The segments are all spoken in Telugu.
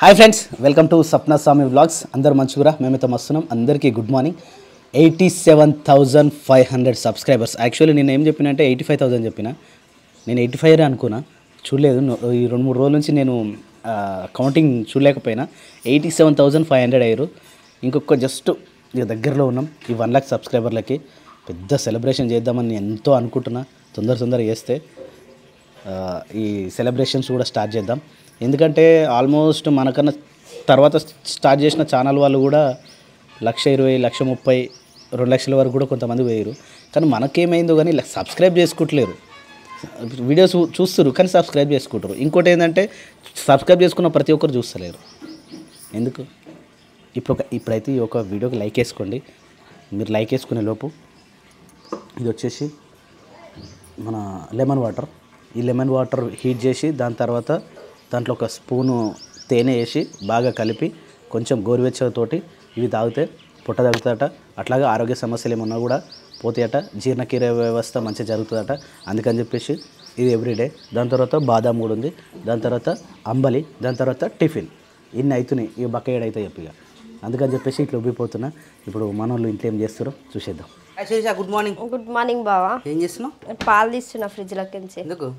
Hi friends welcome to Sapna Swamy vlogs అందరు మంచిగురా? మేమైతే మస్తున్నాం. అందరికీ good morning eighty seven thousand five hundred subscribers actually నేను ఏం చెప్పిన అంటే ఎయిటీ ఫైవ్ థౌజండ్ చెప్పిన. నేను ఎయిటీ ఫైవ్ అనుకున్నా. చూడలేదు. ఈ రెండు మూడు రోజుల నుంచి నేను counting చూడలేకపోయినా. Eighty seven thousand five hundred అయ్యారు. ఇంకొక జస్ట్ ఇక దగ్గరలో ఉన్నాం. ఈ వన్ లాక్ సబ్స్క్రైబర్లకి పెద్ద సెలబ్రేషన్ చేద్దామని ఎంతో అనుకుంటున్నా. తొందర తొందర చేస్తే ఈ సెలబ్రేషన్స్ కూడా స్టార్ట్ చేద్దాం. ఎందుకంటే ఆల్మోస్ట్ మనకన్నా తర్వాత స్టార్ట్ చేసిన ఛానల్ వాళ్ళు కూడా లక్ష ఇరవై లక్ష ముప్పై రెండు లక్షల వరకు కూడా కొంతమంది పోయారు కానీ మనకేమైందో కానీ సబ్స్క్రైబ్ చేసుకోవట్లేరు వీడియోస్ చూస్తారు కానీ సబ్స్క్రైబ్ చేసుకుంటారు. ఇంకోటి ఏంటంటే సబ్స్క్రైబ్ చేసుకున్న ప్రతి ఒక్కరు చూస్తలేరు. ఎందుకు? ఇప్పుడు ఒక ఇప్పుడైతే ఈ ఒక వీడియోకి లైక్ వేసుకోండి. మీరు లైక్ వేసుకునే లోపు ఇది వచ్చేసి మన లెమన్ వాటర్. ఈ లెమన్ వాటర్ హీట్ చేసి దాని తర్వాత దాంట్లో ఒక స్పూను తేనె వేసి బాగా కలిపి కొంచెం గోరువెచ్చతోటి ఇవి తాగితే పుట్ట తగ్గుతాట అట్లాగే ఆరోగ్య సమస్యలు ఏమన్నా కూడా పోతాయట. జీర్ణక్రియ వ్యవస్థ మంచిగా జరుగుతుందట. అందుకని చెప్పేసి ఇది ఎవ్రీడే దాని తర్వాత బాదాం కూడా ఉంది. దాని తర్వాత అంబలి. దాని తర్వాత టిఫిన్. ఇన్ని అవుతున్నాయి ఇక బక్క ఏడైతే చెప్పి ఇక. అందుకని చెప్పేసి ఇట్లా ఉబ్బిపోతున్నా. ఇప్పుడు మన వాళ్ళు ఇంట్లో ఏం చేస్తారో చూసేద్దాం. Good morning. గుడ్ మార్నింగ్ బావా. ఏం చేస్తున్నావు? పాలు తీస్తున్నా ఫ్రిడ్జ్లోకి ఎందుకు?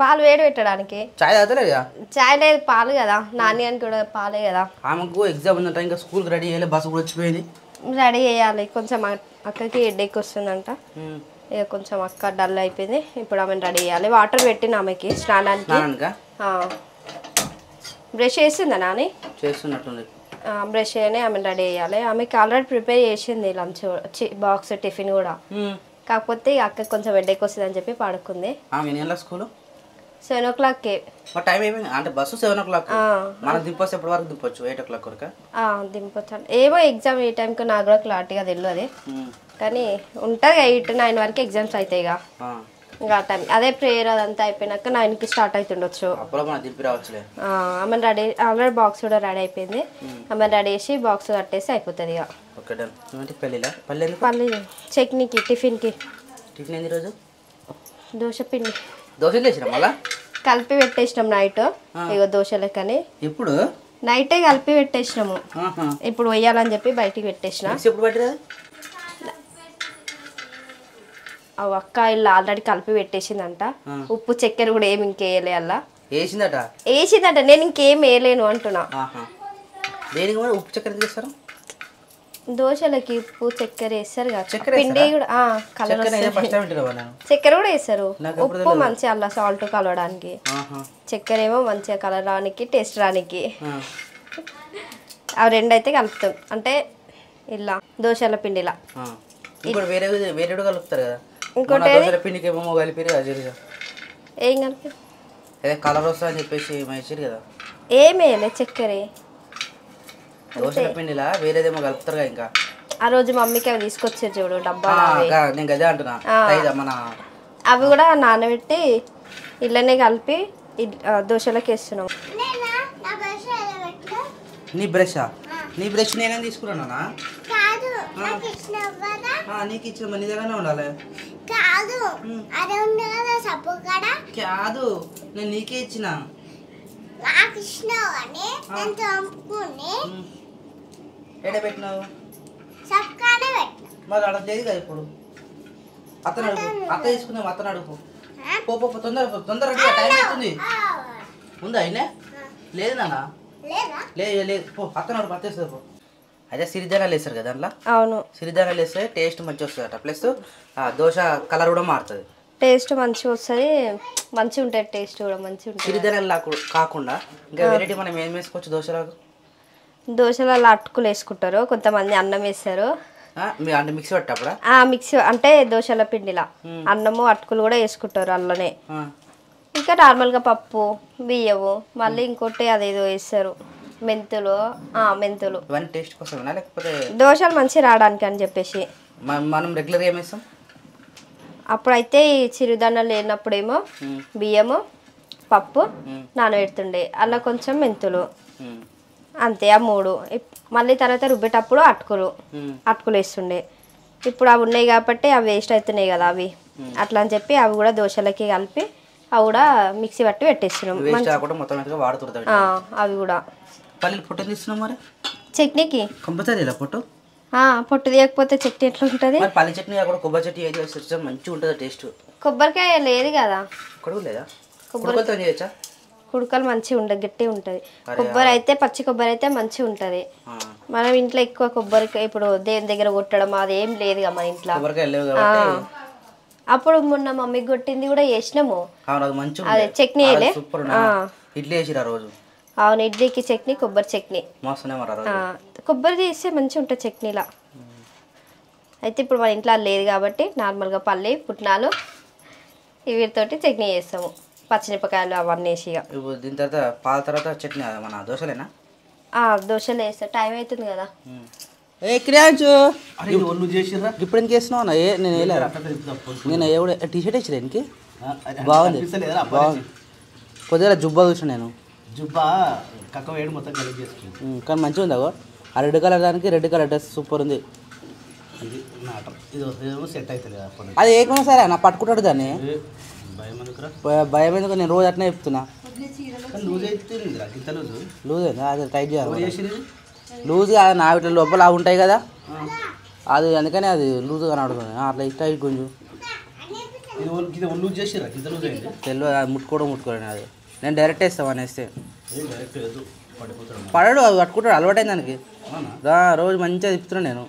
పాలు వేడి పెట్టడానికి చాయ్ తాగలేదా చాయ్ లేదు పాలు కదా. నాని అని కూడా పాలే కదా. ఆమెకు ఎగ్జామ్ ఉందంట ఇంకా స్కూల్కి రెడీ చేయలే బస్సు కూడా వచ్చిపోయింది. రెడీ చేయాలి. కొంచెం అక్- అక్కకి హెడ్ఏక్ వస్తుందంట. ఇక కొంచెం అక్క డల్ అయిపోయింది. ఇప్పుడు ఆమెను రెడీ చేయాలి. వాటర్ పెట్టిన ఆమెకి స్నానానికి. నానక బ్రష్ చేసిందా నాని? చేస్తున్నట్టుంది. బ్రష్ చేయని ఆమెను రెడీ చేయాలి. ఆమెకి ఆల్రెడీ ప్రిపేర్ చేసింది లంచ్ బాక్స్ టిఫిన్ కూడా. కాకపోతే ఈ అక్కకి కొంచెం హెడ్ఏక్ వస్తుంది అని చెప్పి పడుకుంది. స్కూల్? సెవెన్ ఓ టైం అయిపోయింది అంటే బస్సు సెవెన్ ఓ క్లాక్ మనం ఎప్పటి వరకు దింపొచ్చు? ఎయిట్ ఓ క్లాక్ వరకు? ఏమో ఎగ్జామ్ ఏ టైంకి నాకు కూడా క్లారిటీగా తెలియదు కానీ ఉంటుంది ఎయిట్ నైన్ వరకు ఎగ్జామ్స్ అవుతాయి ఇక ఇంకా ఆ టైం అదే ప్రేయర్ అదంతా అయిపోయినాక నైన్కి స్టార్ట్ అవుతుండొచ్చు అప్పుడు మనం దింపి రావచ్చులే. ఆ, ఆమె రెడీ ఆల్రెడీ బాక్స్ కూడా రెడీ అయిపోయింది. ఆమె రెడీ చేసి బాక్స్ కట్టేసి అయిపోతుంది ఇక పల్లె చట్నీకి టిఫిన్కి. టిఫిన్ దోశ పిండి. దోశలు వేసినా మళ్ళా? కలిపి పెట్టేసినాం నైట్. ఇక దోశలకని. ఇప్పుడు? నైటే కలిపి పెట్టేసినాము. ఇప్పుడు వేయాలని చెప్పి బయటికి పెట్టేసిన. మిక్సీ ఎప్పుడు పట్టిరాదు ఆ అక్క ఇలా ఆల్రెడీ కలిపి పెట్టేసిందంట. ఉప్పు చక్కెర కూడా ఏమి ఇంకేయలే అలా వేసిందట? వేసిందంట. నేను ఇంకేం వేయలేను అంటున్నా. ఉప్పు చక్కెర చేస్తారు దోశలకి ఉప్పు చక్కెర వేస్తారు పిండి కూడా కలర్ చక్కెర కూడా వేస్తారు. ఉప్పు మంచిగా అలా సాల్ట్ కలవడానికి. చక్కెర ఏమో మంచిగా కలర్ రానికి టేస్ట్ రానికి. ఆ. అవి రెండు అయితే కలుపుతాం. అంటే ఇలా దోశల పిండిలా. వేరే వేరే కలుపుతారు కదా. ఇంకోటి పిండికి ఏమో ఏం కలిపి అదే కలర్ వస్తా అని చెప్పేసి వేసారు కదా. చక్కెర. దోశల పిండిలా వేరేదేమో కలుపుతారు కదా ఇంకా. ఆ రోజు మమ్మీకి అవి తీసుకొచ్చారు చూడు గా- నేను గదే అంటున్నా. ఐదా మన అవి కూడా నానబెట్టి ఇళ్ళనే కలిపి దోశలకు వేస్తున్నాం. నీ బ్రషా నీ బ్రష్? నేనేం తీసుకున్నానా కాదు నాకు ఇచ్చిన మన దగ్గరనే ఉండాలి. కాదు అదే ఉంది కదా సబ్బు కాడ. కాదు నేను నీకే ఇచ్చిన. నాకు ఇచ్చినావు అని నేను చంపుకుని ఎడ పెట్టినావు? మరి అక్కడ లేదు కదా ఇప్పుడు. అతను అడుగు. అత్త తీసుకుందాం అతను అడుగు. పో పో తొందర తొందర టైం అవుతుంది. ఉందా అయినా? లేదు నాన్న. లేదా? లేదు. పో అతను అడుగు అత్తేస్తుంది పో. అదే సిరిధానాలు వేస్తారు కదా దాంట్లో? అవును. సిరిధానాలు వేస్తే టేస్ట్ మంచిగా వస్తుందట ప్లస్ దోశ కలర్ కూడా మారుతుంది. టేస్ట్ మంచిగా వస్తుంది. మంచిగా ఉంటుంది టేస్ట్ కూడా మంచిగా ఉంటుంది. సిరిధానాలు కాకుండా ఇంకా వెరైటీ మనం ఏం వేసుకోవచ్చు దోశలకు దోశలలో అటుకులు వేసుకుంటారు. కొంతమంది అన్నం వేస్తారు. మిక్సీ అంటే దోశల పిండిలా. అన్నము అటుకులు కూడా వేసుకుంటారు అల్లనే. ఇంకా నార్మల్గా పప్పు బియ్యము మళ్ళీ ఇంకోటి అదేదో వేస్తారు. మెంతులు ఆ, మెంతులు. టేస్ట్ లేకపోతే దోశలు మంచిగా రావడానికి అని చెప్పేసి. మనం ఏం వేస్తాం? అప్పుడైతే ఈ చిరుధాన్యాలు లేనప్పుడేమో బియ్యము పప్పు నానబెడుతుండే. అలా కొంచెం మెంతులు. అంతే ఆ మూడు. మళ్ళీ తర్వాత రుబ్బేటప్పుడు అటుకులు అటుకులు వేస్తుండే. ఇప్పుడు అవి ఉన్నాయి కాబట్టి అవి వేస్ట్ అవుతున్నాయి కదా అవి. అట్లా అని చెప్పి అవి కూడా దోశలకి కలిపి అవి కూడా మిక్సీ పట్టి పెట్టేస్తున్నాం. అవి. కూడా. చట్నీకి? పొట్టు? పొట్టు తీయకపోతే చట్నీ ఎట్లా ఉంటుంది పల్లి చట్నీ కొబ్బరి చట్నీ మంచిగా ఉంటుంది టేస్ట్? కొబ్బరికాయ లేదు కదా. చేయొచ్చా? కుడుకలు మంచిగా ఉండదు గట్టి ఉంటుంది. కొబ్బరి అయితే పచ్చి కొబ్బరి అయితే మంచిగా ఉంటుంది. మనం ఇంట్లో ఎక్కువ కొబ్బరికాయ ఇప్పుడు దేవుని దగ్గర కొట్టడం అది ఏం లేదుగా మన ఇంట్లో. అప్పుడు మొన్న మమ్మీకి కొట్టింది కూడా చేసినాము. అది చట్నీ. ఇడ్లీ రోజు? అవును ఇడ్లీకి చట్నీ కొబ్బరి చట్నీ. కొబ్బరి తీస్తే మంచిగా ఉంటుంది చట్నీలా. అయితే ఇప్పుడు మన ఇంట్లో లేదు కాబట్టి నార్మల్గా పల్లి పుట్నాలు వీటితోటి చట్నీ చేస్తాము. పచ్చిమిరపకాయలు అవన్నీ వేసి ఇక ఇప్పుడు దీని తర్వాత పాల తర్వాత చట్నీ మన దోశలేనా? ఆ, దోశలు వేస్తా టైం అవుతుంది కదా. ఏ క్రియాంచు ఒళ్ళు చేసిర్రా? ఇప్పుడు ఎందుకు వేసినావు అన్న? ఏ నేను వేయలేరా నేను ఎవడు టీ షర్ట్ వేసిరా బాగుంది. బాగుంది. కొద్దిగా జుబ్బా చూసిన నేను. జుబ్బా కక్క వేడి మొత్తం కలిగి చేసుకుంది. ఉమ్, కానీ మంచిగా ఉంది అగో. ఆ రెడ్ కలర్ దానికి రెడ్ కలర్ డ్రెస్ సూపర్ ఉంది. అది నాటం. ఇది ఇదేమో సెట్ అవుతుంది అది ఏకమో సరే నా పట్టుకుంటాడు దాన్ని. ఏ, భయం ఎందుకు నేను రోజు అట్నే చెప్తున్నా. లూజ్ అయిందా అది టైట్ చేయాలి లూజ్ కాదు నా వీటి లోపల అవి ఉంటాయి కదా. అది అందుకనే అది లూజ్ కనబడుతుంది. అట్లా టైట్ కొంచెం. తెలియదు అది ముట్టుకోవడం ముట్టుకోవడం అది నేను డైరెక్ట్ వేస్తాను అనేస్తే పడడు అది పట్టుకుంటాడు అలవాటైంది దానికి. రోజు మంచిగా తిప్పుతున్నాను నేను.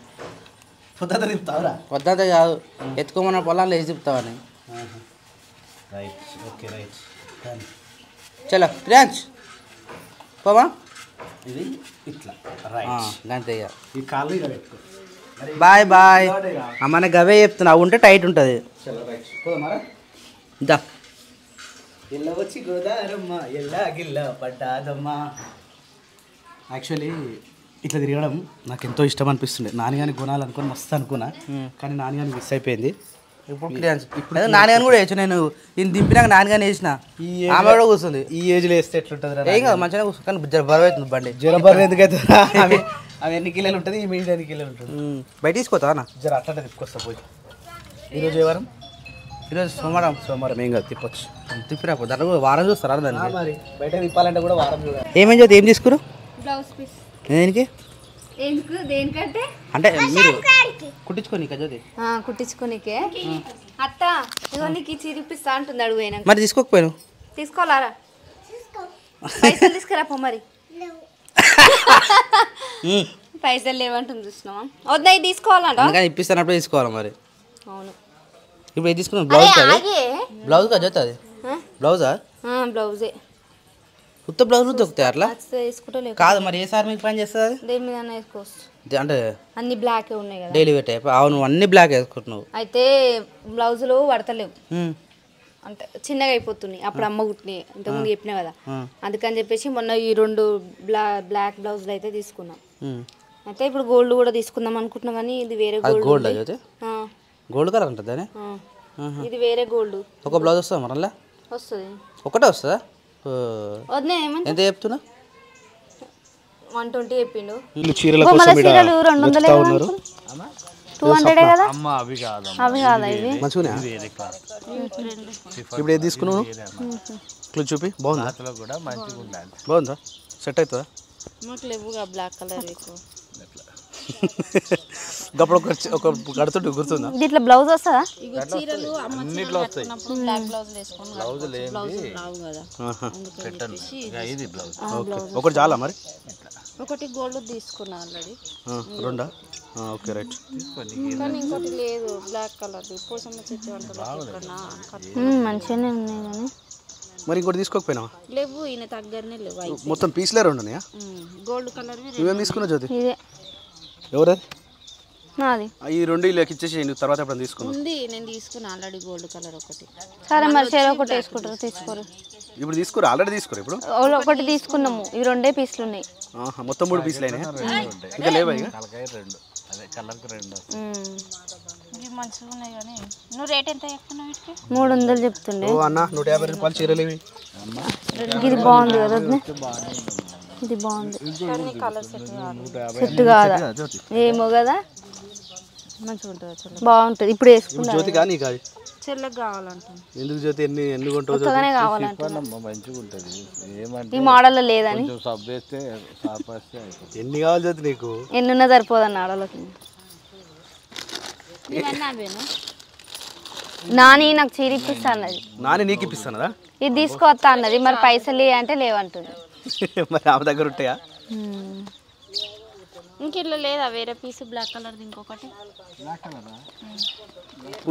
పొద్దుత కాదు ఎత్తుకోమన్న పొలాలు వేసి తిప్పుతావని రైట్ ఓకే రైట్ చలో ఫ్రాన్స్ పోమా ఇది ఇట్లా. రైట్ ఇక ఈ కాళ్ళు ఇలా పెట్టుకో బాయ్ బాయ్. అమ్మనే గవే చెప్తున్నా. ఉంటే టైట్ ఉంటుంది. చలో రైట్ పోదామారా ఇద్దా ఎల్ల వచ్చి గోదారమ్మ ఎల్ల గిల్ల పడ్డాదమ్మ. యాక్చువల్లీ ఇట్లా తిరగడం నాకు ఎంతో ఇష్టం అనిపిస్తుండే. నాన్నగాని కొనాలనుకొని మస్తు అనుకున్నా. కానీ నాన్నగాని మిస్ అయిపోయింది. ఇప్పుడు ఇప్పుడు నాన్నగాని కూడా వేయచ్చు. నేను ఈయన దింపినాక నాన్నగాని వేసిన. ఈ ఆమె కూడా కూర్చుంది. ఈ ఏజ్లో వేస్తే ఎట్లుంటుంది ఏం కాదు మంచిగా కూర్చో కానీ జర బరువు అవుతుంది బండి. జ్వరం బరువు ఎందుకైతే అవి అవి ఎన్ని కిలోలు ఉంటుంది? ఈ మీద ఎన్ని కిలోలు ఉంటుంది? బయట తీసుకోతావా జర అట్లా తిప్పుకొస్తా పోయి. ఈరోజు ఏ వారం? ఈరోజు సోమవారం. సోమవారం ఏం కాదు తిప్పొచ్చు. తిప్పిరా దాంట్లో కూడా వారం చూస్తారా దాన్ని మరి బయట తిప్పాలంటే కూడా వారం చూడాలి. ఏమేం చదివి ఏం తీసుకురు? Blouse piece. దేనికి? ఎందుకు? దేనికంటే? అంటే మీరు కుట్టించుకోని కజోది కుట్టించుకోనికే అత్త ఇగో నీకు చిరిపిస్తా అంటుంది అడుగు పోయినాక. మరి తీసుకోకపోయాను తీసుకోవాలారా పైసలు తీసుకురా పో మరి. పైసలు లేవంటుంది చూసినావా? వద్దా ఇది తీసుకోవాలంట. అందుకని ఇప్పిస్తానప్పుడు తీసుకోవాలి మరి? అవును. ఇప్పుడు ఏది తీసుకున్నావు బ్లౌజ్ బ్లౌజ్ కాదు అది? బ్లౌజా? బ్లౌజే. ఉత్త బ్లౌజ్ దొరుకుతాయి అట్లా? కాదు మరి ఏ సార్ మీకు పని చేస్తుంది అది? దేని మీద వేసుకోవచ్చు. అంటే అన్ని బ్లాక్ ఉన్నాయి కదా. Daily wear type. అవును అన్ని బ్లాక్ వేసుకుంటున్నావు. అయితే బ్లౌజులు పడతలేవు అంటే చిన్నగా అయిపోతున్నాయి. అప్పుడు అమ్మ కుట్టినాయి. ఇంతకుముందు చెప్పినా కదా. అందుకని చెప్పేసి మొన్న ఈ రెండు బ్లా బ్లాక్ బ్లౌజులు అయితే తీసుకున్నాం. అయితే ఇప్పుడు గోల్డ్ కూడా తీసుకుందాం అనుకుంటున్నాం కానీ ఇది వేరే గోల్డ్ గోల్డ్ కలర్ ఉంటుంది. ఇది వేరే గోల్డ్ ఒక బ్లౌజ్ వస్తుందా మరలా? వస్తుంది. ఒకటే వస్తుందా? ఎంత చెప్తున్నా? వన్ ట్వంటీ చెప్పిండు. వీళ్ళు చీరల కోసం చీరలు రెండు వందలే వెతుకుతా ఉన్నారు. టూ హండ్రెడే కదా? అవి కాదా ఇవి? మంచిగా ఇప్పుడు ఏది తీసుకున్నావు? ఇట్లా చూపి. బాగుందా? బాగుందా? సెట్ అవుతుందా? మాకు లేవుగా బ్లాక్ కలర్ గప్పుడు ఒక ఒక కడుతుంటే గుర్తుందా? దీంట్లో బ్లౌజ్ వస్తుందా. ఓకే. ఒకటి చాలా మరి? ఒకటి గోల్డ్ తీసుకున్నా ఆల్రెడీ. రెండా? ఆ, ఓకే రైట్. కానీ ఇంకోటి లేదు. బ్లాక్ కలర్ పోసమ్మ చెట్టు మంచిగానే ఉన్నాయి కానీ. మరి ఇంకోటి తీసుకోకపోయినావా? లేవు ఈయన దగ్గరనే లేవు. మొత్తం పీస్లే రెండు ఉన్నాయా గోల్డ్ కలర్ నువ్వేం తీసుకున్నావు జ్యోతి? ఇదే. ఎవరది నాది. ఆ, ఈ రెండు ఇలా ఇచ్చేసి నువ్వు తర్వాత ఎప్పుడు తీసుకున్నావు? ఉంది నేను తీసుకున్నా ఆల్రెడీ గోల్డ్ కలర్ ఒకటి. సరే మరి చీర ఒకటి వేసుకుంటారు తీసుకోరు. ఇప్పుడు తీసుకోరు ఆల్రెడీ తీసుకోరు ఇప్పుడు. ఒకటి తీసుకున్నాము ఇవి రెండే పీసులు ఉన్నాయి. ఆహా, మొత్తం మూడు పీసులు అయినాయా? ఇంకా లేవా ఇక? ఇవి మంచిగా ఉన్నాయి కానీ నువ్వు రేట్ ఎంత చెప్తున్నావు వీటికి? మూడు వందలు చెప్తుండే. ఓ అన్న నూట యాభై రూపాయలు చీరలు ఇవి. ఇది బాగుంది కదా వదినే? ఇది బాగుంది. సెట్ కాదా. ఏమో కదా? మంచిగా ఉంటుంది బాగుంటుంది. ఇప్పుడు వేసుకున్నా జ్యోతి కానీ కాదు చెల్లెకి కావాలంటాను ఎందుకు జ్యోతి? ఎన్ని ఎన్ని కొంటావు జ్యోతి? కొత్తగానే కావాలంటాను మంచిగా ఉంటుంది. ఏమంటే ఈ మోడల్ లేదని. కొంచెం సబ్ వేస్తే సాప్ వేస్తే అయిపోతుంది. ఎన్ని కావాలి జ్యోతి నీకు? ఎన్నున్నా సరిపోదన్న ఆడలకి నాని నాకు చీర ఇప్పిస్తా అన్నది నాని నీకు ఇప్పిస్తానదా ఇది తీసుకొస్తా అన్నది మరి పైసలు అంటే లేవంటుంది. మరి ఆమె దగ్గర ఉంటాయా? ఇంక ఇట్లా లేదా? వేరే పీస్ బ్లాక్ కలర్ ఇంకొకటి.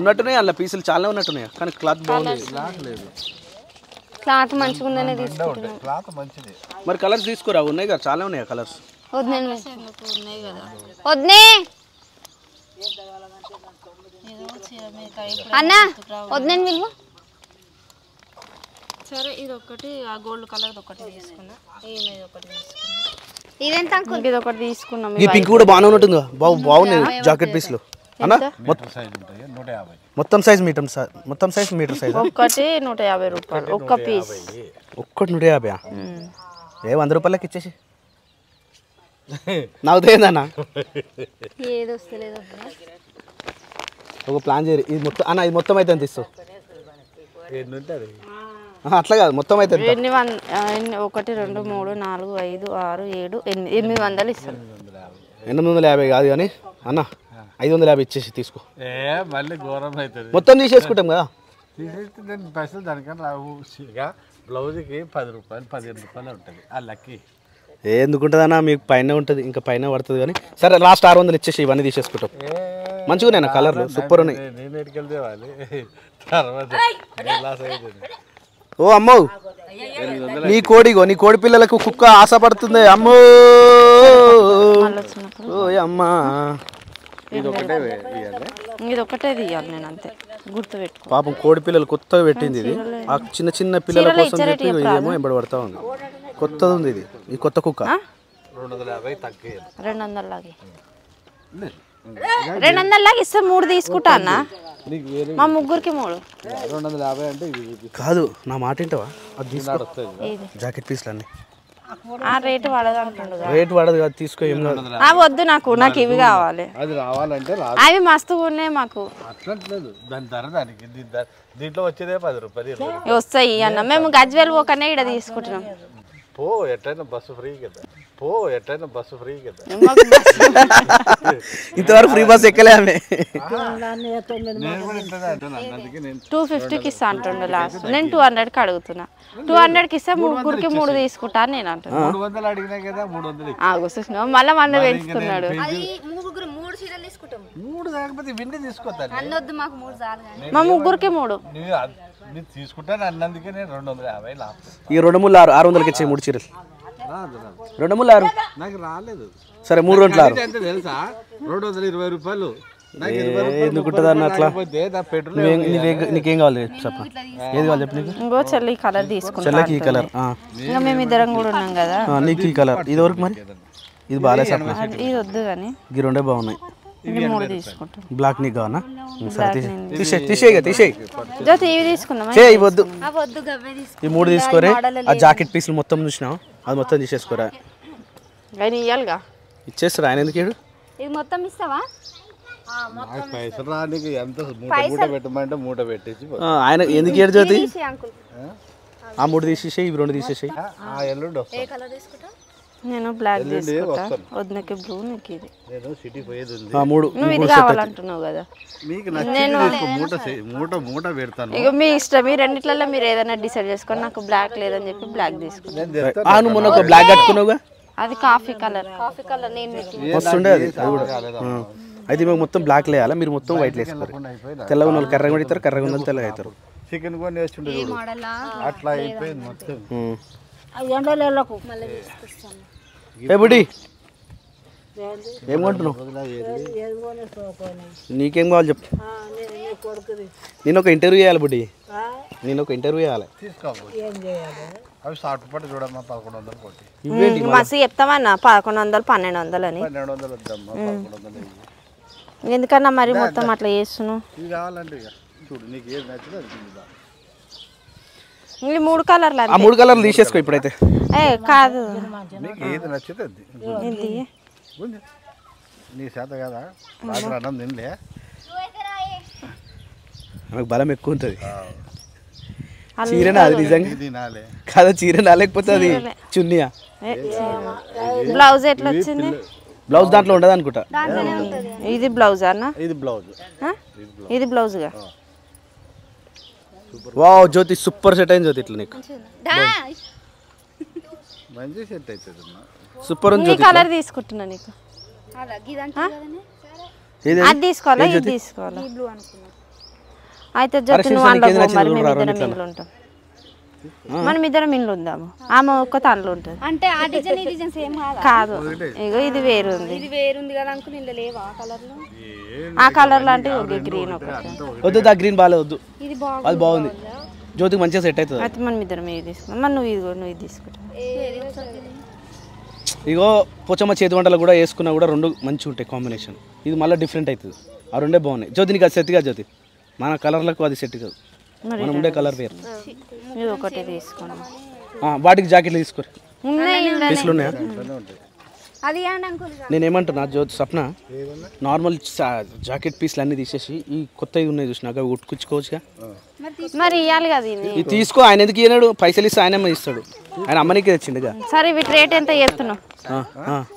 ఉన్నట్టున్నాయి? అలా పీసులు చాలా ఉన్నట్టున్నాయి? కానీ క్లాత్ బాగుంది. క్లాత్ మంచిగా ఉందనే తీసుకుంటున్నాం. క్లాత్ మంచిది. మరి కలర్స్ తీసుకోరా? ఉన్నాయి కదా చాలా ఉన్నాయి కలర్స్? వద్దు వద్దే అన్న విలువ సరే ఇది ఒకటి ఆ గోల్డ్ కలర్ ఒకటి తీసుకున్నా. ఈమె ఒకటి తీసుకున్నా. ఇదెంత అంకుల్? ఇది ఒకటి తీసుకున్నాం ఈ పింక్ కూడా బాగానే ఉన్నట్టుంది బాగు బాగున్నాయి జాకెట్ పీస్లు అన్న? మొత్తం సైజ్ ఉంటాయి నూట యాభై. మొత్తం సైజ్ మీటర్ మొత్తం సైజ్ మీటర్ సైజ్ ఒకటి నూట యాభై రూపాయలు ఒక్క పీస్ ఒక్కటి నూట యాభై ఏ వంద రూపాయలకి ఇచ్చేసి. నాకు తెలియదన్న. ఏది వస్తలేదు ఒక ప్లాన్ చేయరు. ఇది మొత్తం అన్న ఇది మొత్తం అయితే ఎంత ఇస్తావు? అట్లా కాదు మొత్తం అయితే ఎంత? ఎన్ని ఒకటి రెండు మూడు నాలుగు ఐదు ఆరు ఏడు ఎనిమిది ఎనిమిది వందలు ఇస్తాను ఎనిమిది వందల యాభై కాదు కానీ అన్న ఐదు వందల యాభై ఇచ్చేసి తీసుకో. ఏ మళ్ళీ ఘోరం అవుతుంది. మొత్తం తీసేసుకుంటాం కదా? తీసేస్తే దాని పైసలు దానికన్నా బ్లౌజ్కి పది రూపాయలు పదిహేను రూపాయలు ఉంటుంది. ఆ లక్కీ. ఏ ఎందుకుంటుందన్నా? మీకు పైన ఉంటుంది ఇంకా పైన పడుతుంది కానీ. సరే లాస్ట్ ఆరు వందలు ఇచ్చేసి ఇవన్నీ తీసేసుకుంటాం. మంచిగా ఉన్నాయి. కలర్లు సూపర్ ఉన్నాయి ఓ అమ్మో. నీ కోడిగో నీ కోడి పిల్లలకు కుక్క ఆశపడుతుంది అమ్మో. ఓ అమ్మా. ఇది ఒకటే ఇవ్వాలి ఇది ఒకటే తీయాలి నేను అంతే. గుర్తు పెట్టుకో పాపం కోడి పిల్లలు కొత్తగా పెట్టింది ఇది. ఆ చిన్న చిన్న పిల్లల కోసం చెప్పి ఇదేమో ఎంబడి పడతా ఉంది. కొత్తది ఉంది ఇది. ఈ కొత్త కుక్క. రెండు వందల యాభై తక్కువ రెండు వందలలాగే రెండు వందలలాగా ఇస్తే మూడు తీసుకుంటా అన్న. మా ముగ్గురికి మూడు. రెండు వందల యాభై అంటే ఇది కాదు నా మాట ఏంటవా అది తీసుకో. ఇది జాకెట్ పీస్లు అన్ని ఆ రేటు పడదు అంటుండు కదా. రేట్ పడదు కదా తీసుకో ఏం కాదు. ఆ వద్దు నాకు నాకు ఇవి కావాలి. అది రావాలంటే అవి మస్తుగా ఉన్నాయి మాకు. అట్లట్లేదు. దాని ధర దానికి దీని ధర- దీంట్లో వచ్చేదే పది రూపాయలు వస్తాయి అన్న. మేము గజ్వేల్ పోకనే ఇక్కడ తీసుకుంటున్నాం. పో ఎట్టయినా బస్సు ఫ్రీ కదా. పో ఎట్టయినా బస్సు ఫ్రీ కదా. ఇంతవరకు ఫ్రీ బస్ ఎక్కలే అంటున్నాను టూ ఫిఫ్టీకి ఇస్తా అంటుండే లాస్ట్ నేను టూ హండ్రెడ్కి అడుగుతున్నా. టూ హండ్రెడ్కి ఇస్తే ముగ్గురికి మూడు తీసుకుంటా అని నేను అంటున్నా. మూడు వందలు అడిగినా కదా మూడు వందలు ఇచ్చి. ఆగు చూసినావా మళ్ళీ మన పెంచుతున్నాడు. తీసుకుంటాం. మా ముగ్గురికి మూడు. తీసుకుంటాను అన్నందుకే నేను రెండు వందల యాభై ఈ రెండు మూడు ఆరు ఆరు వందలకి ఇచ్చే మూడు చీరలు. రెండు మూడు ఆరు? నాకు రాలేదు. సరే మూడు రెండు ఆరు. ఎంత తెలుసా? రెండు వందల ఇరవై రూపాయలు. ఎందుకుంటుంది అన్న అట్లా? నీకేం కావాలి? చెప్ప. ఏది కావాలి చెప్పు నీకు? ఇంకో చెల్లి కలర్ తీసుకుంటా చెల్లకి ఈ కలర్ ఆ. ఇంకా మేము ఇద్దరం కూడా ఉన్నాం కదా. ఆ, నీకు ఈ కలర్. ఇది వరకు మరి? ఇది బాగాలే అది ఇది వద్దు కానీ. ఈ రెండే బాగున్నాయి. ఇది మూడు తీసుకుంటాం. బ్లాక్ నీకు కావాలా? సరే తీసే తీసే తీసేయి తీసేయి జ్యోతి ఇవి ఇవి వద్దు. వద్దు గవ్వే తీసుకుంటాం ఈ మూడు తీసుకోరే. ఆ జాకెట్ పీసులు మొత్తం చూసినావు? అది మొత్తం తీసేసుకోరా? కానీ ఇవ్వాలిగా ఇచ్చేస్తారు ఆయన ఎందుకు ఏడు ఇది మొత్తం ఇస్తావా? నాకు పైసలు రానికి ఎంత మూట మూట పెట్టమంటే మూట పెట్టేసి పో. ఆ, ఆయన ఎందుకు ఏడు జ్యోతి? అంకుల్. ఆ మూడు తీసేసేయి ఇవి రెండు తీసేసేయి. ఆ ఎల్లుండి వస్తాను కలర్ తీసుకుంటా నేను బ్లాక్ తీసుకుంటా వద్దు నాకు బ్లూ నీకు ఇది. నేను సిటీ పోయేది ఉంది. ఆ మూడు. నువ్వు ఇది కావాలంటున్నావు కదా. మీకు తీసుకో మూట మూట మూట పెడతాను. ఇక మీ ఇష్టం మీ రెండిట్లలో మీరు ఏదైనా డిసైడ్ చేసుకొని నాకు బ్లాక్ లేదని చెప్పి బ్లాక్ నేను నువ్వు మొన్న ఒక బ్లాక్ కట్టుకున్నావుగా? అది కాఫీ కలర్ కాఫీ కలర్ నేను మీకు వస్తుండే అది. కూడా. అయితే మేము మొత్తం బ్లాక్ వేయాలా? మీరు మొత్తం వైట్ వేసుకోరు తెల్లగా ఉన్న వాళ్ళు కర్రగా కొడతారు కర్రగా ఉన్న వాళ్ళు తెల్లగా అవుతారు చికెన్ కొని వేస్తుండే. అట్లా అయిపోయింది మొత్తం. ఉమ్. ఏ బుడి ఏం కొంటున్నావు నీకేం కావాలి చెప్పు. నేను ఒక ఇంటర్వ్యూ చేయాలి బుడ్డి. నేను ఒక ఇంటర్వ్యూ చేయాలి. తీసుకోవాలి అవి షార్ట్ పట్టు చూడమ్మా పదకొండు వందలు కొట్టి. ఇవేంటి మస్తు చెప్తామన్నా పదకొండు వందలు పన్నెండు వందలు అని. పన్నెండు వందలు వద్దమ్మా పదకొండు వందలు ఇవ్వు. ఎందుకన్నా మరి మొత్తం అట్లా చేస్తున్నావు? కావాలంటే చూడు నీకు ఏది నచ్చిందో అది తీసుకుంటా. ఈ మూడు కలర్లు ఆ మూడు కలర్లు తీసేసుకో ఇప్పుడైతే. ఏ కాదు. నీకు ఏది నచ్చితే అది ఇది ఉంది. నీ చేత కదా? అన్నం తినలే. ఆమెకు బలం ఎక్కువ ఉంటుంది. అల్లు చీరనా అది నిజంగా? కాదా చీరనా లేకపోతే అది చున్నీయా? బ్లౌజ్ ఎట్లా వచ్చింది? బ్లౌజ్ దాంట్లో ఉండదు అనుకుంటా. ఇది బ్లౌజ్ అన్న ఇది బ్లౌజ్. ఇది బ్లౌజ్గా? వావ్ జ్యోతి సూపర్ సెట్ అయింది జ్యోతి ఇట్లా నీకు. మంచి సెట్ అవుతుంది అమ్మా సూపర్ ఉంది జ్యోతి కలర్ తీసుకుంటున్నా నీకు. అది తీసుకోవాలా? ఇది తీసుకోవాలా? అయితే జ్యోతి నువ్వు అందులో మరి నచ్చిందో మేమిద్దరం రా, ఇంట్లో ఉంటాం. మనం ఇద్దరం ఇంట్లో ఉందాము. ఆమె ఒక్క తనలో ఉంటుంది. అంటే ఆ డిజైన్ ఈ డిజైన్ సేమ్ కాదా? కాదు. ఇగో ఇది వేరు ఉంది. ఇది వేరుంది కదా అనుకుని ఇందులో లేవా ఆ కలర్లో ఆ కలర్ లాంటి ఒక గ్రీన్ ఒకటి. వద్దు ఆ గ్రీన్ బాగాలేదు వద్దు. ఇది బాగుంది అది బాగుంది. జ్యోతికి మంచిగా సెట్ అవుతుంది. అయితే మనం ఇద్దరం ఇది తీసుకుంటాం మరి నువ్వు ఇదిగో నువ్వు ఇది తీసుకుంటావు ఇగో పోచమ్మ చేతి వంటలు కూడా వేసుకున్నా కూడా రెండు మంచిగా ఉంటాయి కాంబినేషన్ ఇది మళ్ళీ డిఫరెంట్ అవుతుంది. ఆ రెండే బాగున్నాయి. జ్యోతి నీకు అది సెట్ కాదు జ్యోతి. మన కలర్లకు అది సెట్ కాదు. మనం ఉండే కలర్ వేరు. ఇది ఒకటి తీసుకున్నాం. ఆ, వాటికి జాకెట్లు తీసుకోరు. పీసులు ఉన్నాయా. అది నేను ఏమంటున్నా జ్యోతి స్వప్న నార్మల్ జాకెట్ పీసులు అన్నీ తీసేసి ఈ కొత్తవి ఉన్నాయి చూసినాక అవి ఉట్టుకుచ్చుకోవచ్చుగా మరి ఇవ్వాలి కదా ఇది. ఇది తీసుకో ఆయన ఎందుకు ఇయ్యనాడు పైసలు ఇస్తే ఆయన ఇస్తాడు. ఆయన అమ్మనికి తెచ్చిండుగా సరే వీటి రేట్ ఎంత చేస్తున్నావు.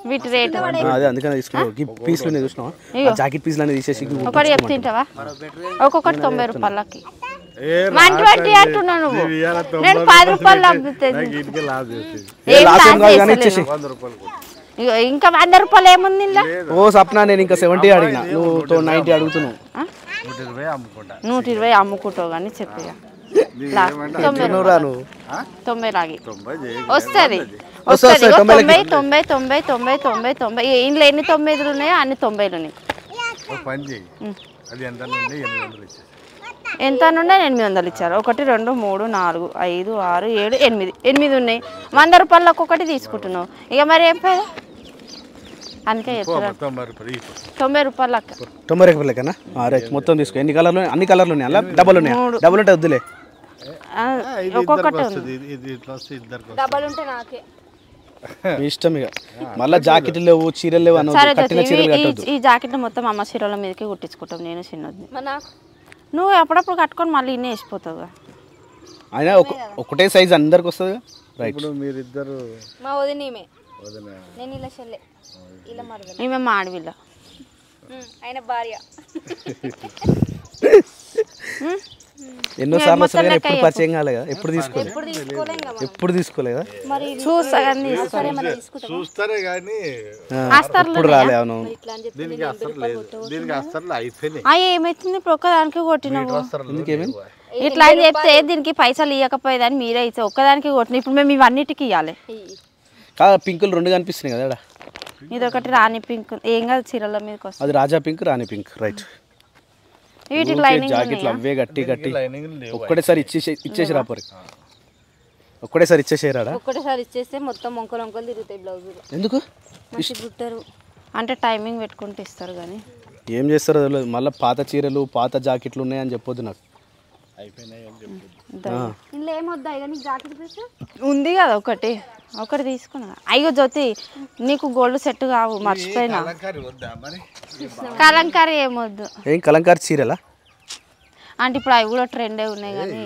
వీటి రేట్. అదే అందుకనే తీసుకున్నావు ఈ పీసులు చూసినావా? జాకెట్ పీసులు అన్నీ తీసేసి ఒకటి చెప్తుంటావా? ఒక్కొక్కటి తొంభై రూపాయలకి. అంటున్నావు నువ్వు. నేను పది రూపాయలు ఇంకా వంద రూపాయలు ఏముంది? ఓ సప్న నేను ఇంకా సెవెంటీ అడిగిన. నువ్వు నైంటీ అడుగుతున్నావు? నూట ఇరవై అమ్ముకుంటావు కానీ చెప్పిగా తొంభై వస్తుంది. తొంభై తొంభై తొంభై తొంభై తొంభై తొంభై. ఇంట్లో ఎన్ని తొమ్మిదిలు ఉన్నాయో అన్ని తొంభైలు ఉన్నాయి. ఒక పని చేయి. అది ఎంత నుండి ఎనిమిది వందలు ఇచ్చేసి ఎంత నుండే ఎనిమిది వందలు ఇచ్చారు. ఒకటి రెండు మూడు నాలుగు ఐదు ఆరు ఏడు ఎనిమిది. ఎనిమిది ఉన్నాయి. వంద రూపాయలు ఒక్కొక్కటి తీసుకుంటున్నావు. ఇక మరి ఏం పైన అందుకే తొంభై రూపాయలు ఈ తొంభై రూపాయలు లెక్క తొంభై రూపాయలు లెక్కనా? రైట్ మొత్తం తీసుకో. ఎన్ని కలర్లు ఉన్నాయి? అన్ని కలర్లు ఉన్నాయి? అలా డబల్ ఉన్నాయి? డబల్ ఉంటే వద్దులే. ఒక్కొక్కటి డబ్బలు ఉంటే నాకే. మీ ఇష్టం ఇక. మళ్ళీ జాకెట్లు లేవు చీరలు లేవు కట్టిన జ్యోతి, చీరలు ఈ- కట్టద్దు. ఈ జాకెట్ మొత్తం అమ్మ చీరల మీదకి కుట్టించుకుంటాం. నేను చిన్నది నువ్వు ఎప్పుడప్పుడు కట్టుకొని మళ్ళీ ఇన్నే వేసిపోతావు అయినా ఒక ఒకటే సైజ్ అందరికి వస్తుంది రైట్ ఇప్పుడు మీరిద్దరు మా వదిన ఈమె. నేను ఇలా చెల్లె. ఇలా మరదలు ఈమె మా ఉమ్, ఆయన భార్య. ఎన్నో సార్లు వస్తుంది కానీ ఎప్పుడు పరిచయం కాలే కదా ఎప్పుడు తీసుకోలేదు? కదా ఎప్పుడు తీసుకోలే కదా. చూస్తారే కానీ రాలే అవును. దీనికి ఏమైతుంది? ఇప్పుడు ఒక్కదానికి ఎందుకేమి ఇట్లా అని చెప్తే దీనికి పైసలు ఇవ్వకపోయేదని మీరే ఇచ్చే ఒక్కదానికి కొట్టిన ఇప్పుడు మేము ఇవన్నిటికి ఇవ్వాలి కా పింకులు రెండు కనిపిస్తున్నాయి కదా. ఇది ఒకటి రాణి పింక్. ఏం కాదు చీరల మీదకి అది రాజా పింక్ రాణి పింక్ రైట్. జాకెట్లు అవే గట్టి గట్టి. లైనింగ్ లేవు ఒక్కటేసారి ఇచ్చేసి ఇచ్చేసి రాపోరు ఒక్కటేసారి ఇచ్చేసేరాడా ఒక్కటేసారి ఇచ్చేస్తే మొత్తం మొక్కలు మొక్కలు తిరుగుతాయి బ్లౌజులు. ఎందుకు? కుట్టారు. అంటే టైమింగ్ పెట్టుకుంటే ఇస్తారు కానీ. ఏం చేస్తారో తెలియదు. మళ్ళీ పాత చీరలు పాత జాకెట్లు ఉన్నాయని చెప్పొద్దు నాకు. ఉంది కదా ఒకటి. ఒకటి తీసుకున్నా. అయ్యో జ్యోతి నీకు గోల్డ్ సెట్ కావు మర్చిపోయినా. అలంకారి వద్దా మరి? కలంకారీ ఏమొద్దు ఏం కలంకారీ చీరలా? అంటే ఇప్పుడు అవి కూడా ట్రెండే ఉన్నాయి కానీ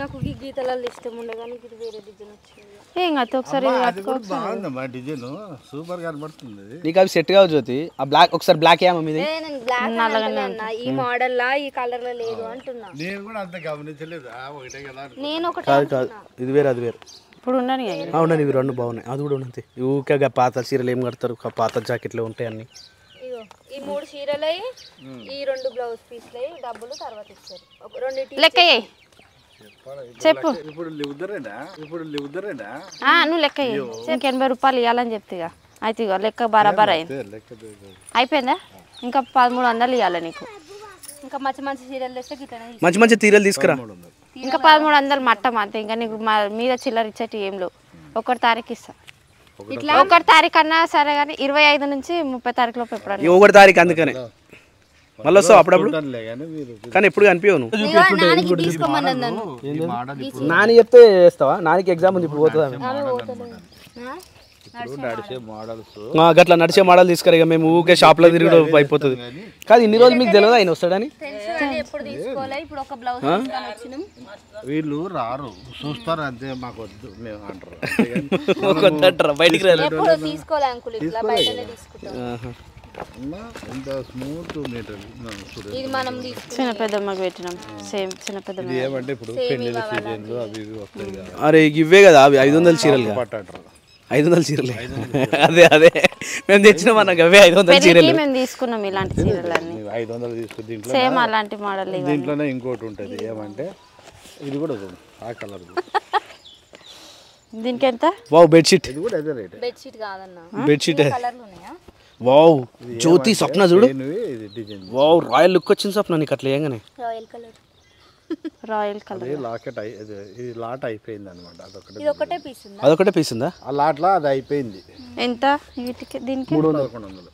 నాకు ఈ గీతలలో ఇష్టం ఉండే కానీ ఇది వేరే డిజైన్ వచ్చింది. ఏం కాదు ఒకసారి బాగుందమ్మా డిజైన్. సూపర్ కనబడుతుంది అది నీకు అవి సెట్ కావు జ్యోతి. ఆ బ్లాక్ ఒకసారి బ్లాక్ ఏమో మీది? ఏ, నేను బ్లాక్ అన్న ఈ మోడల్ లా ఈ కలర్లో లేదు అంటున్నా. నేను కూడా అంత గమనించలేదు. ఒకటే కదా. నేను ఒకటి కాదు కాదు. ఇది వేరు అది వేరు. ఇప్పుడు అవునండి ఇవి? రెండు బాగున్నాయి. అది కూడా ఉన్నది. ఊకే పాత చీరలు ఏం కడతారు? పాత జాకెట్లు ఉంటాయి అన్ని. ఇగో ఈ మూడు చీరలై ఈ రెండు బ్లౌజ్ పీస్లై డబ్బులు తర్వాత ఇస్తారు. ఒక రెండు లెక్క చెప్పు. ఇప్పుడు ఇప్పుడు నువ్వు లెక్క ఎనభై రూపాయలు ఇవ్వాలని చెప్తే ఇక అయితే ఇగో లెక్క బరాబర్ అయింది. లెక్క అయిపోయిందా? ఇంకా పదమూడు వందలు ఇవ్వాలి నీకు. ఇంకా మంచి మంచి చీరలు తెస్తే. మంచి మంచి చీరలు తీసుకురా. ఇంకా పదమూడు వందలు మట్టం అంతే. ఇంకా నీకు మా మీద చిల్లర ఇచ్చేటి ఏం లేవు. ఒకటి తారీఖు ఇస్తా. ఒకటి తారీఖు అన్నా సరే కానీ ఇరవై ఐదు నుంచి ముప్పై తారీఖు లోపు ఎప్పుడన్నా. ఒకటి తారీఖు అందుకనే. మళ్ళీ వస్తావు అప్పుడప్పుడు? కానీ ఎప్పుడు కనిపించవు నాని చెప్తే చేస్తావా నానికి ఎగ్జామ్ ఉంది ఇప్పుడు పోతుందా? గట్లా నడిచే మోడల్ తీసుకురా ఇక మేము ఊకే షాప్లో తిరుగుడు అయిపోతుంది. కాదు ఇన్ని రోజులు మీకు తెలియదు ఆయన వస్తాడని వీళ్ళు రారు. చూస్తారు అంతే మాకు వద్దు మేము అంటారు. బయటికి అరే ఇవే కదా అవి ఐదు వందల చీరలు పట్టు అంటారు ఐదు వందల చీరలే. అదే అదే. మేము తెచ్చినాం అన్న అవే ఐదు వందల చీరలు. మేము తీసుకున్నాం ఇలాంటి చీరలన్నీ. ఐదు వందలు తీసుకుని దీంట్లో సేమ్ అలాంటి మోడల్ దీంట్లోనే ఇంకోటి ఉంటుంది. ఏమంటే ఇది కూడా ఆ కలర్ దీనికి ఎంత? Wow bedsheet. ఇది కూడా అదే రేట్. బెడ్షీట్ కాదన్నా. బెడ్షీట్. కలర్లు ఉన్నాయా? వావ్ జ్యోతి స్వప్న చూడు. ఇది డిజైన్ వావ్ రాయల్ లుక్ వచ్చింది స్వప్న నీకు అట్లా ఏంగానే రాయల్ కలర్. Royal colour. ఇది లాకెట్ ఇది లాట్ అయిపోయింది అనమాట అదొకటి ఇది ఒకటే పీస్ ఉందా? అదొకటే పీస్ ఉందా? ఆ లాట్లో అది అయిపోయింది. ఎంత? వీటికి దీనికి? పదకొండు వందలు.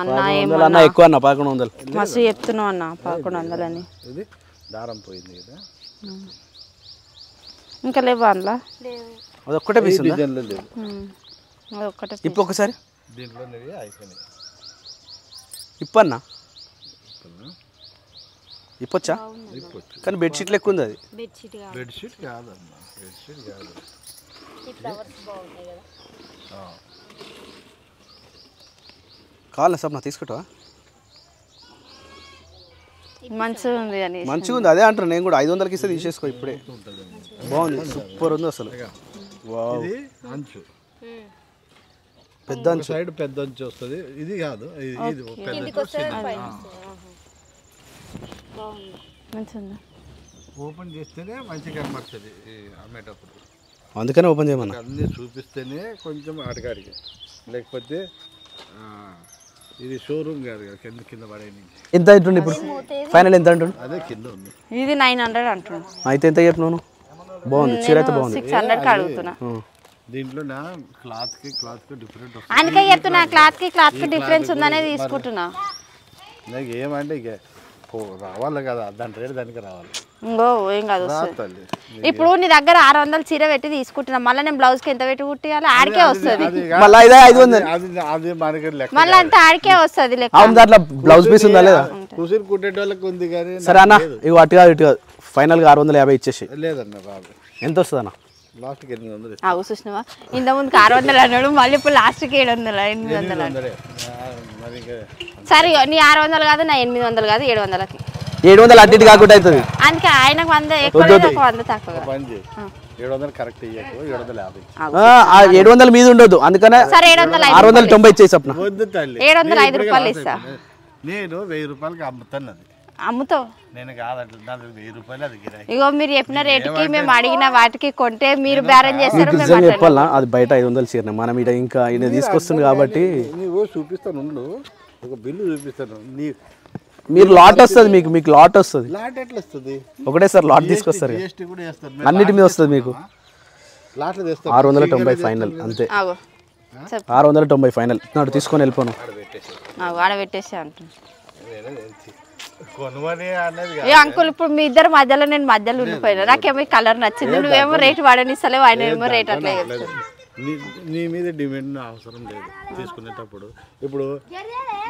అన్న వందలు ఏమన్నా? అన్న ఎక్కువ అన్న పదకొండు వందలు. మస్తు చెప్తున్నావు అన్న పదకొండు వందలని. ఇది దారం పోయింది కదా. ఇంకా లేవా అందులో? లేవు. అదొక్కటే పీస్ ఉందా? డిజైన్లో లేదు అది ఒక్కటే ఇప్పు ఒకసారి. దీంట్లోనేవి అయిపోయినాయి. ఇప్పు అన్న ఇప్పొచ్చా కానీ బెడ్షీట్లు ఎక్కువ ఉంది అది? బెడ్షీట్ కాదు. బెడ్షీట్ కాదమ్మా. బెడ్షీట్ కాదు. కావాలా తీసుకుంటావా? మంచిగా ఉంది అని మంచిగా ఉంది అదే అంటారు నేను కూడా ఐదు వందలకి ఇస్తే తీసేసుకో ఇప్పుడే. బాగుంది సూపర్ ఉంది అసలు. వావ్. ఇది అంచు. పెద్ద సైడ్ పెద్ద అంచు వస్తుంది. ఇది కాదు ఇది ఇది పెద్ద కిందికి వస్తే పైన వస్తుంది. ఆహా. మంచిగా ఓపెన్ చేస్తేనే మంచిగా కనబడుతుంది ఈ అమ్మేటప్పుడు. అందుకనే ఓపెన్ చేయమన్నా? అన్నీ చూపిస్తేనే కొంచెం ఆటగాడికి. లేకపోతే ఆ, ఇది షోరూమ్ కాదు కదా కింద కింద పడే నుంచి. ఎంత అంటుండు ఇప్పుడు? ఫైనల్ ఎంత అంటుండు? అదే కింద ఉంది. ఇది నైన్ హండ్రెడ్ అంటున్నాను అయితే ఎంత చెప్పినాను బాగుంది చీర అయితే బాగుంది. సిక్స్ హండ్రెడ్కి అడుగుతున్నా. దీంట్లో నా క్లాత్కి క్లాత్కి డిఫరెంట్ వస్తుంది. అందుకే చెప్తున్నా క్లాత్కి క్లాత్కి డిఫరెన్స్ ఉందనే తీసుకుంటున్నా. నాకు ఏమంటే ఇక రావాలి కదా దాని రేటు దానికి రావాలి. ఇంకో ఏం కాదు తల్లి ఇప్పుడు నీ దగ్గర ఆరు వందలు చీర పెట్టి తీసుకుంటున్నా మళ్ళీ నేను బ్లౌజ్కి ఎంత పెట్టి కుట్టియాలి? ఆడికే వస్తుంది. మళ్ళీ అంత ఆడికే వస్తుంది దాంట్లో బ్లౌజ్ పీస్ ఉందా లేదా? కుసిరి కుట్టేటోళ్ళకి ఉంది కానీ సరే అన్న ఇవి అటు కాదు ఇటు కాదు. ఫైనల్గా ఆరు వందల యాభై ఇచ్చేసి. లేదన్న రాదు ఎంత వస్తుంది అన్న? లాస్ట్కి ఎనిమిది వందలు అవు చూసినావా ఇంత ముందుకు ఆరు వందలు అన్నాడు మళ్ళీ ఇప్పుడు లాస్ట్కి ఏడు వందలు ఎనిమిది వందలు సరే నీ ఆరు వందలు కాదు నా ఎనిమిది వందలు కాదు ఏడు వందలకి. ఏడు వందలు ఇటు కాకుండా అవుతుంది. అందుకే ఆయనకు వంద ఎక్కువ వంద తక్కువ ఏడు వందలు మీద ఉండదు అందుకనే ఆరు వందల తొంభై ఇచ్చేసి సప్న. వద్దు తల్లి. ఏడు వందల ఐదు రూపాయలు ఇస్తా. నేను వెయ్యి రూపాయలకి అమ్ముతాను అది. అమ్ముతావు? నేను కాదంటే నాది వెయ్యి రూపాయలు అది గిరాకీ. ఇగో మీరు చెప్పిన రేటుకి మేము అడిగిన వాటికి కొంటే మీరు బేరం చేస్తారు నిజంగా చెప్పాలా? అది బయట ఐదు వందలు చీరనే. మనం ఇక్కడ ఇంకా ఈయన తీసుకొస్తుంది కాబట్టి. చూపిస్తాను ఒక బిల్లు చూపిస్తాను. నీ మీరు లాట్ వస్తుంది మీకు మీకు లాట్ వస్తుంది. లాట్ ఎట్లా వస్తుంది ఒకటే సార్ లాట్ తీసుకొస్తారు అన్నిటి మీద వస్తుంది మీకు. ఆరు వందల తొంభై ఫైనల్ అంతే. ఆరు వందల తొంభై ఫైనల్. నాడు తీసుకొని వెళ్ళిపోను. ఆగో ఆడ ఏ అంకుల్ ఇప్పుడు మీ ఇద్దరు మధ్యలో నేను మధ్యలో ఉండిపోయినా. నాకేమో కలర్ నచ్చింది. నువ్వేమో రేట్ వాడనిస్తలేవు ఆయన ఏమో రేట్ అట్లా. నీ మీద డిమాండ్ అవసరం లేదు తీసుకునేటప్పుడు. ఇప్పుడు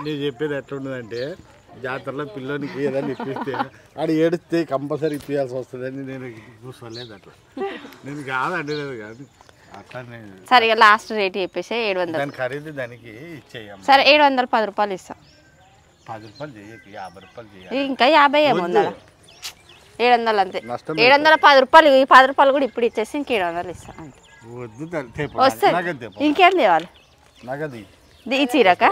నేను చెప్పేది ఎట్లున్నదంటే జాతరలో పిల్లోనికి ఏదైనా ఇప్పిస్తే ఆడు ఏడిస్తే కంపల్సరీ ఇప్పించాల్సి వస్తుందని నేను కూర్చోలేదు అట్లా. నేను కాదండి లేదు కాదు సరే లాస్ట్ రేట్ చెప్పేసి ఏడు వందలు. దాని ఖరీదు దానికి ఇచ్చేయమ్మ. సరే ఏడు వందలు పది రూపాయలు ఇస్తా. పది రూపాయలు చేయకు యాభై రూపాయలు చేయాలి ఇంకా యాభై ఏముందా ఏడు వందలు అంతే. నష్టం ఏడు వందల పది రూపాయలు ఈ పది రూపాయలు కూడా ఇప్పుడు ఇచ్చేసి ఇంక ఏడు వందలు ఇస్తా అంతే. వద్దు తల్లి, తేపో. వస్తుంది నగదు తేపో. ఇంకేం తేవాలి? నగదు. ఇయ్యి. ది- ఈ చీరక?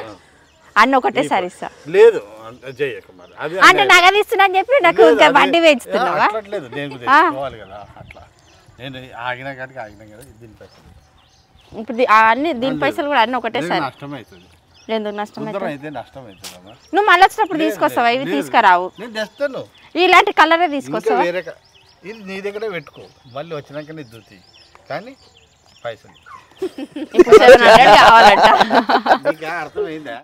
అన్న ఒకటే సారి ఇస్తా. లేదు అంత చేయకు మరి. అది అంటే నగదు ఇస్తున్నా అని చెప్పి నాకు ఇంకా వడ్డీ వేస్తున్నావా అట్లేదు నేను తెచ్చుకోవాలి కదా అట్లా. నేను ఆగిన కాడికి ఆగిన కదా దీని పైసలు. ఇప్పుడు ది- ఆ అన్ని దీని పైసలు కూడా అన్ని ఒకటే నేను సారి. నష్టం అవుతుంది. నష్టం అమ్మా నువ్వు మళ్ళీ వచ్చినప్పుడు తీసుకొస్తావా? ఇవి తీసుకురావు. ఇలాంటి కలరే తీసుకొస్తావా? వేరే క- ఇది నీ దగ్గరే పెట్టుకో. మళ్ళీ వచ్చినాక నీ దుతి. కానీ పైసలు. అర్థమైందా?